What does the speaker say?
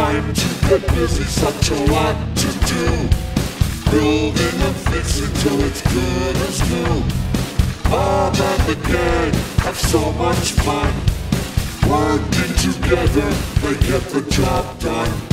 Time to get busy, such a lot to do. Building and fixing till it's good as new. Bob and the gang have so much fun. Working together, they get the job done.